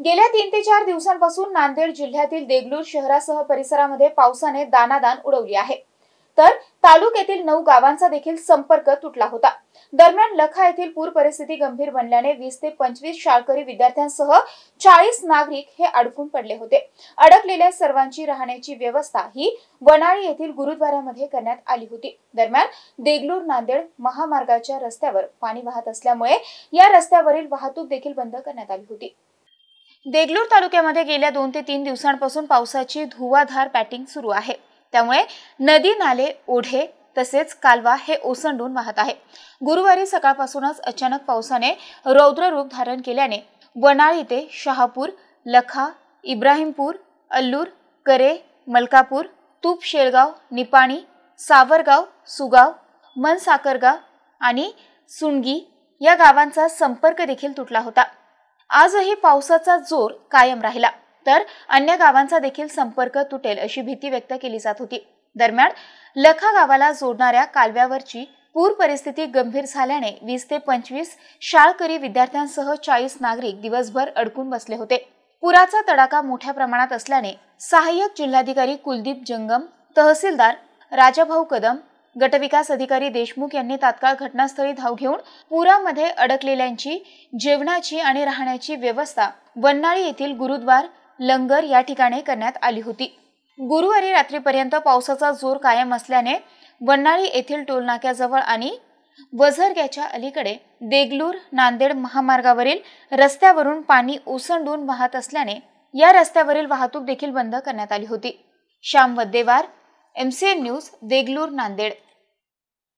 गेल्या तीन ते चार दिवसांपासून नांदेड जिल्ह्यातील देगलूर शहरासह परिसरामध्ये पावसाने दानादान उडवली आहे. तर तालुक्यातील नऊ गावांचा देखील संपर्क तुटला होता. दरम्यान लखा येथील पूर परिस्थिती गंभीर बनल्याने वीस ते पंचवीस शाळकरी विद्यार्थ्यांसह चाळीस नागरिक हे अडकून पडले होते. अडकलेल्या सर्वांची राहण्याची व्यवस्था ही वनाळी येथील गुरुद्वारामध्ये करण्यात आली होती. दरम्यान देगलूर नांदेड महामार्गाच्या रस्त्यावर पाणी वाहत असल्यामुळे या रस्त्यावरील वाहतूक देखील बंद करण्यात आली होती. देगलूर तालुक्यामध्ये गेल्या दोन ते तीन दिवसांपासून पावसाची धुवाधार पॅटिंग सुरू आहे. त्यामुळे नदी नाले ओढे तसेच कालवा हे ओसंडून वाहत आहे. गुरुवारी सकाळपासूनच अचानक पावसाने रौद्र रूप धारण केल्याने वनाळी ते शहापूर लखा इब्राहिमपूर अल्लूर करे मलकापूर तूप शेळगाव निपाणी सावरगाव सुगाव मनसाकरगाव आणि सुणगी या गावांचा संपर्क देखील तुटला होता. आजही पावसाचा जोर कायम राहिला. तर अन्य गावांचा देखील संपर्क तुटेल अशी भीती व्यक्त केली जात होती. दरम्यान लखा गावाला जोडणाऱ्या कालव्यावरची पूर परिस्थिती गंभीर झाल्याने वीस ते पंचवीस शाळकरी विद्यार्थ्यांसह चाळीस नागरिक दिवसभर अडकून बसले होते. पुराचा तडाखा मोठ्या प्रमाणात असल्याने सहाय्यक जिल्हाधिकारी कुलदीप जंगम तहसीलदार राजाभाऊ कदम गटविकास अधिकारी देशमुख यांनी तात्काळ घटनास्थळी धाव घेऊन पुरामध्ये अडकलेल्यांची जेवणाची आणि राहण्याची व्यवस्था वन्नाळी येथील गुरुद्वार लंगर या ठिकाणी करण्यात आली होती. गुरुवारी रात्रीपर्यंत पावसाचा जोर कायम असल्याने वन्नाळी येथील टोलनाक्याजवळ आणि वझरग्याच्या अलीकडे देगलूर नांदेड महामार्गावरील रस्त्यावरून पाणी ओसंडून वाहत असल्याने या रस्त्यावरील वाहतूक देखील बंद करण्यात आली होती. Shyam Waddewar MCN news Deglur Nanded.